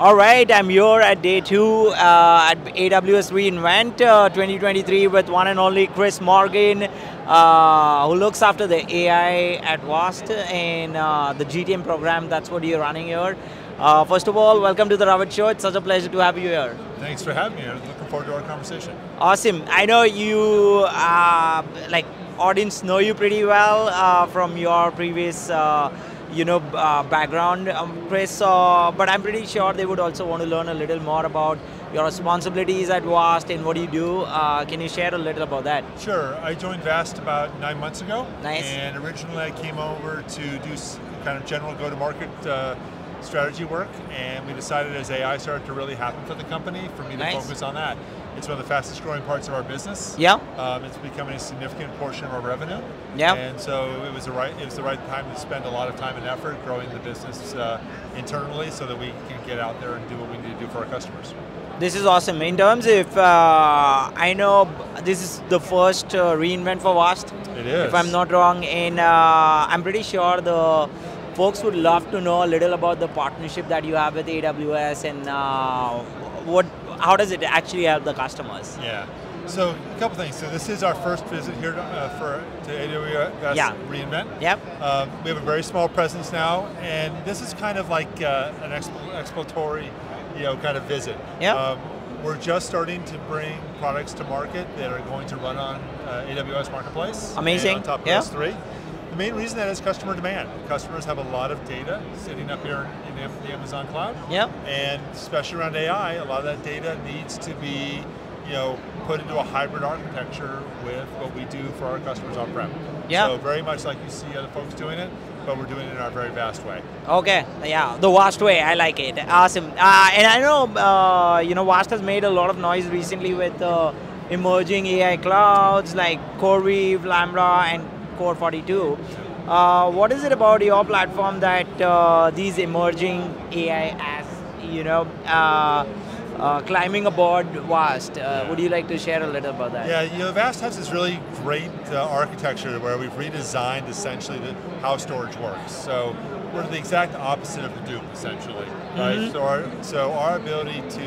All right, I'm here at day two uh, at AWS reInvent uh, 2023 with one and only Chris Morgan, uh, who looks after the AI at VAST and uh, the GTM program. That's what you're running here. Uh, first of all, welcome to the Ravit Show. It's such a pleasure to have you here. Thanks for having me. I'm looking forward to our conversation. Awesome. I know you, uh, like, audience know you pretty well from your previous you know, uh, background, um, Chris, uh, but I'm pretty sure they would also want to learn a little more about your responsibilities at VAST and what do you do. Uh, can you share a little about that? Sure. I joined VAST about nine months ago. Nice. And originally I came over to do kind of general go-to-market uh, strategy work, and we decided as AI started to really happen for the company, for me to nice. focus on that. It's one of the fastest growing parts of our business. Yeah. Um, it's becoming a significant portion of our revenue. Yeah. And so it was the right it was the right time to spend a lot of time and effort growing the business uh, internally, so that we can get out there and do what we need to do for our customers. This is awesome. In terms of, uh, I know this is the first uh, reInvent for VAST. It is. If I'm not wrong, and uh, I'm pretty sure the folks would love to know a little about the partnership that you have with AWS and uh, what, how does it actually help the customers? Yeah. So a couple things. So this is our first visit here to, uh, for to AWS yeah. reInvent. Yep. Um, we have a very small presence now, and this is kind of like uh, an exploratory, you know, kind of visit. Yeah. Um, we're just starting to bring products to market that are going to run on uh, AWS Marketplace. Amazing. on top of yeah. S3. The main reason that is customer demand. Customers have a lot of data sitting up here in the Amazon cloud. Yep. And especially around AI, a lot of that data needs to be you know, put into a hybrid architecture with what we do for our customers on-prem. Yeah. So very much like you see other folks doing it, but we're doing it in our very vast way. Okay, yeah, the vast way, I like it. Awesome. Uh, and I know, uh, you know, Vast has made a lot of noise recently with uh, emerging AI clouds like CoreWeave, Lambda, and Core 42. Uh, what is it about your platform that uh, these emerging AI as, you know, uh, uh, climbing aboard VAST. Uh, yeah. Would you like to share a little about that? Yeah, you know, VAST has this really great uh, architecture where we've redesigned essentially the, how storage works. So we're the exact opposite of Hadoop, essentially, right? Mm -hmm. So our so our ability to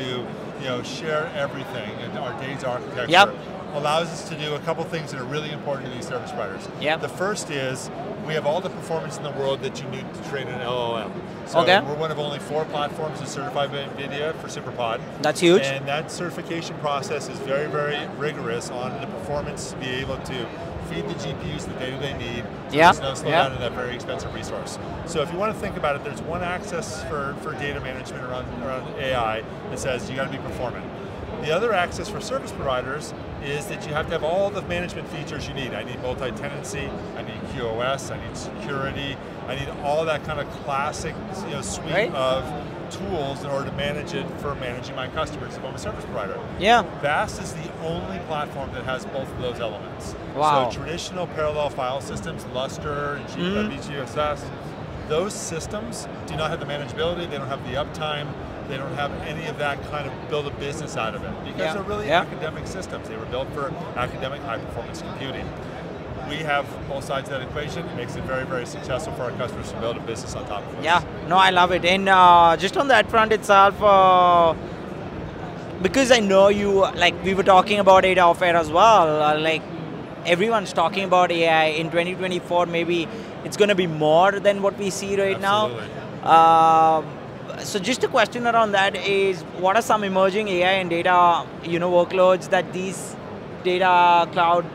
you know share everything and our data architecture. Yep allows us to do a couple things that are really important to these service providers. Yep. The first is we have all the performance in the world that you need to train an LLM. So okay. we're one of only four platforms that certify by NVIDIA for SuperPod. That's huge. And that certification process is very, very rigorous on the performance to be able to feed the GPUs the data they need. So yeah. There's no slowdown yep. in that very expensive resource. So if you want to think about it, there's one access for, for data management around, around AI that says you got to be performant. The other access for service providers is that you have to have all the management features you need. I need multi-tenancy, I need QoS, I need security, I need all that kind of classic you know, suite right. of tools in order to manage it for managing my customers if I'm a service provider. Yeah. VAST is the only platform that has both of those elements. Wow. So traditional parallel file systems, Lustre and mm. BeeGFS, those systems do not have the manageability, they don't have the uptime, they don't have any of that kind of build a business out of it because yeah. they're really yeah. academic systems. They were built for academic high performance computing. We have both sides of that equation. It makes it very, very successful for our customers to build a business on top of it. Yeah, no, I love it. And uh, just on that front itself, uh, because I know you, like we were talking about it off air as well, uh, like everyone's talking about AI in 2024, maybe it's going to be more than what we see right Absolutely. now. Um, so just a question around that is, what are some emerging AI and data, you know, workloads that these data cloud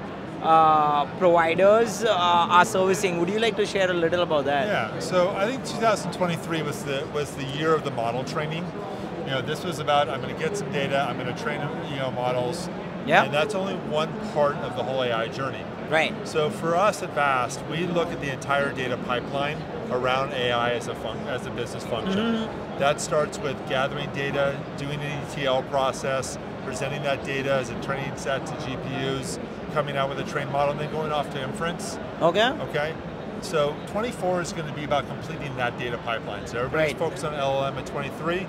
uh, providers uh, are servicing? Would you like to share a little about that? Yeah. So I think 2023 was the was the year of the model training. You know, this was about I'm going to get some data, I'm going to train you know models. Yeah. And that's only one part of the whole AI journey. Right. So for us at VAST, we look at the entire data pipeline around AI as a as a business function. Mm -hmm. That starts with gathering data, doing an ETL process, presenting that data as a training set to GPUs, coming out with a trained model, and then going off to inference. Okay. Okay. So 24 is going to be about completing that data pipeline. So everybody's right. focused on LLM at 23.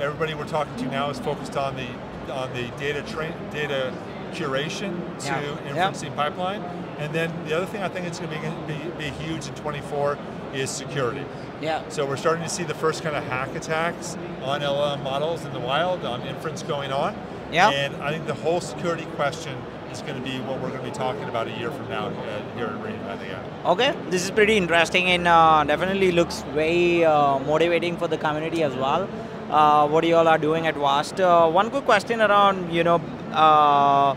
Everybody we're talking to now is focused on the on the data train data curation to yeah. inferencing yeah. pipeline. And then the other thing I think it's going to be, be, be huge in 24 is security. Yeah. So we're starting to see the first kind of hack attacks on LLM models in the wild, on inference going on. Yeah. And I think the whole security question is going to be what we're going to be talking about a year from now uh, here at think. Okay, this is pretty interesting and uh, definitely looks very uh, motivating for the community as well. Uh, what you all are doing at Vast. Uh, one quick question around, you know, uh,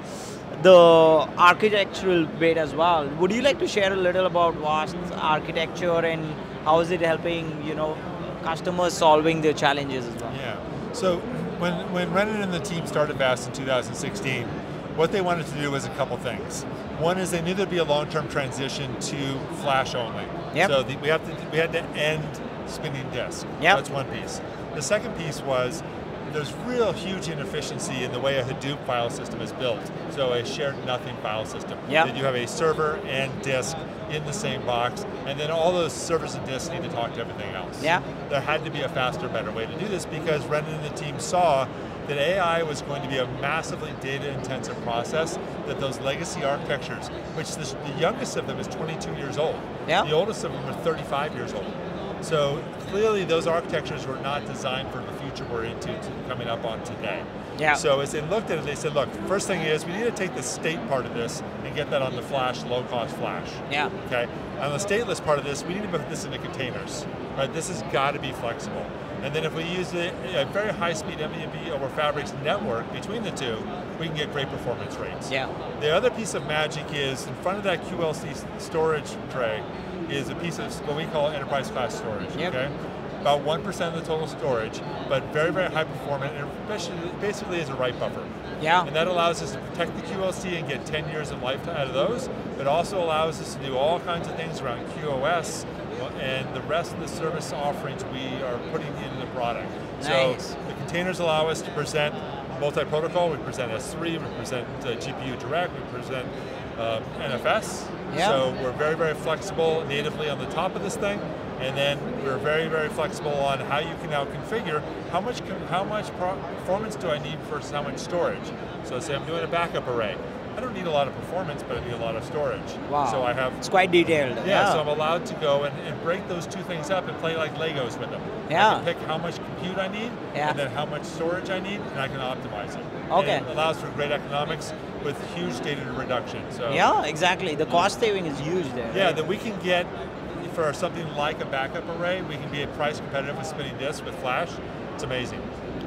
the architectural bit as well. Would you like to share a little about Vast's architecture and how is it helping, you know, customers solving their challenges as well? Yeah. So when when Renen and the team started Vast in 2016, what they wanted to do was a couple things. One is they knew there'd be a long-term transition to flash only. Yep. So the, we have to we had to end spinning disk. Yep. That's one piece. The second piece was there's real huge inefficiency in the way a Hadoop file system is built. So a shared nothing file system. Yep. That you have a server and disk in the same box, and then all those servers and disks need to talk to everything else. Yeah. There had to be a faster, better way to do this because Renen and the team saw that AI was going to be a massively data-intensive process, that those legacy architectures, which this, the youngest of them is 22 years old, Yeah. the oldest of them are 35 years old. So clearly those architectures were not designed for the future we're into to coming up on today. Yeah. So as they looked at it, they said, look, first thing is we need to take the state part of this and get that on the flash, low-cost flash. Yeah. Okay. On the stateless part of this, we need to put this into containers. Right. This has got to be flexible. And then if we use a, a very high-speed NVMe over Fabrics network between the two, we can get great performance rates. Yeah. The other piece of magic is in front of that QLC storage tray is a piece of what we call enterprise class storage. Yep. Okay. About one percent of the total storage, but very, very high performant, and basically, basically is a write buffer. Yeah. And that allows us to protect the QLC and get 10 years of life out of those. It also allows us to do all kinds of things around QoS and the rest of the service offerings we are putting into the product. Nice. So the containers allow us to present multi-protocol, we present S3, we present uh, GPU direct, we present uh, NFS. Yeah. So we're very, very flexible natively on the top of this thing. And then we're very, very flexible on how you can now configure how much how much performance do I need versus how much storage. So say I'm doing a backup array. I don't need a lot of performance, but I need a lot of storage. Wow. So I have It's quite detailed. yeah, so I'm allowed to go and, and break those two things up and play like Legos with them. Yeah. I can pick how much compute I need Yeah. and then how much storage I need, and I can optimize it. Okay. And it allows for great economics with huge data reduction. So Yeah, exactly. The cost saving is huge there. yeah, right? that we can get for something like a backup array, we can be a price competitive with spinning disks with Flash. It's amazing.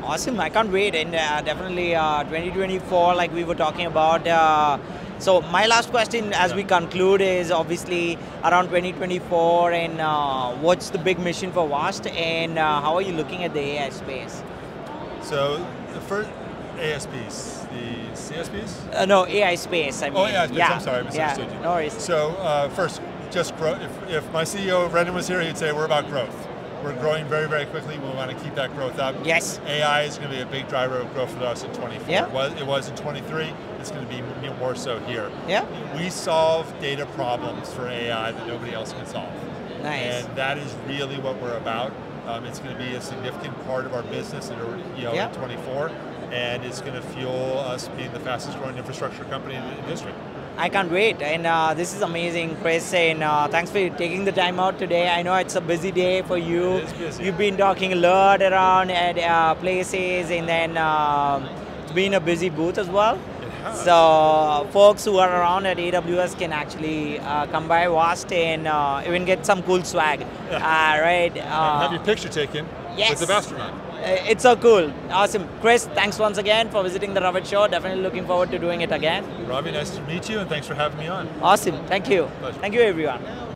Awesome, I can't wait. And uh, definitely uh, 2024, like we were talking about. Uh, so, my last question as we conclude is obviously around 2024, and uh, what's the big mission for VAST, and uh, how are you looking at the AI space? So the first ASPs, the CSPs. Uh, no, AI space. I mean, Oh yeah, yeah, I'm sorry, I misunderstood yeah, you. No worries. So uh, first, just growth. If, if my CEO Brendan was here, he'd say we're about growth. We're growing very, very quickly. We want to keep that growth up. Yes. AI is going to be a big driver of growth for us in 24. Yeah. It was, it was in 23. It's going to be more so here. Yeah. We solve data problems for AI that nobody else can solve. Nice. And that is really what we're about. Um, it's going to be a significant part of our business in, you know, Yeah. in 24, and it's going to fuel us being the fastest growing infrastructure company in the industry. I can't wait. And uh, this is amazing, Chris. And uh, thanks for taking the time out today. I know it's a busy day for you. It is busy. You've been talking a lot around at uh, places, and then um, it's been a busy booth as well. So folks who are around at AWS can actually uh, come by Vast and uh, even get some cool swag. Uh, right? and Uh, have your picture taken yes. with the astronaut. Uh, it's so cool. Awesome. Chris, thanks once again for visiting the Ravit Show. Definitely looking forward to doing it again. Robbie, nice to meet you, and thanks for having me on. Awesome. Thank you. Pleasure. Thank you, everyone.